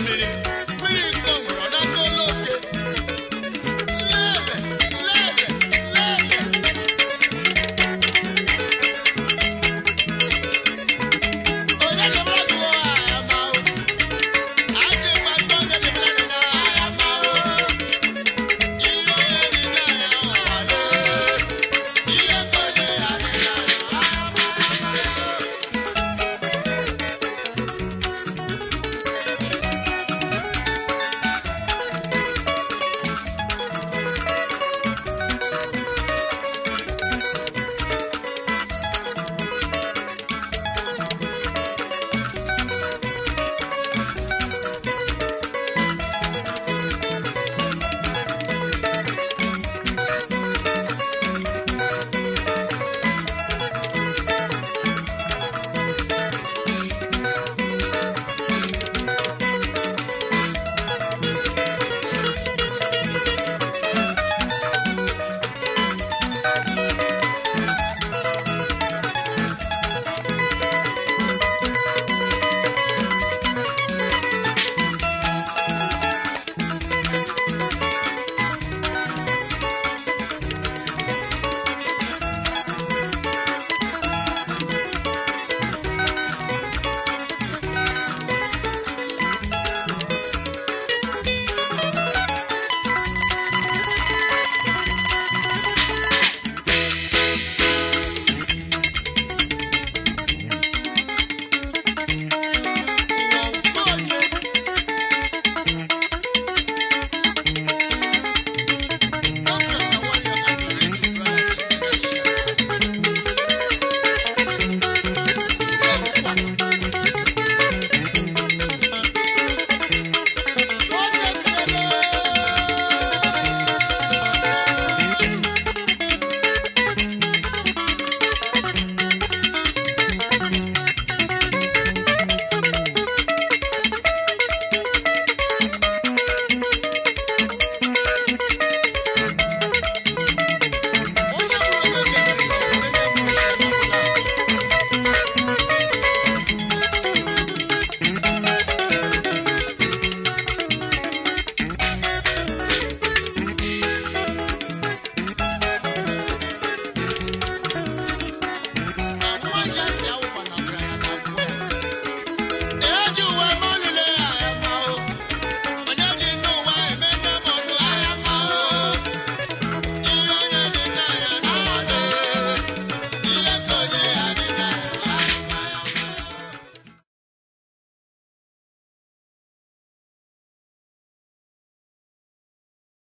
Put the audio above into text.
mini.